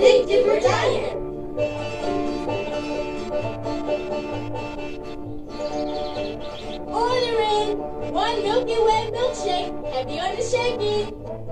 Big Dipper Diet. Ordering one Milky Way milkshake, heavy on the shaking.